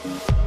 Bye.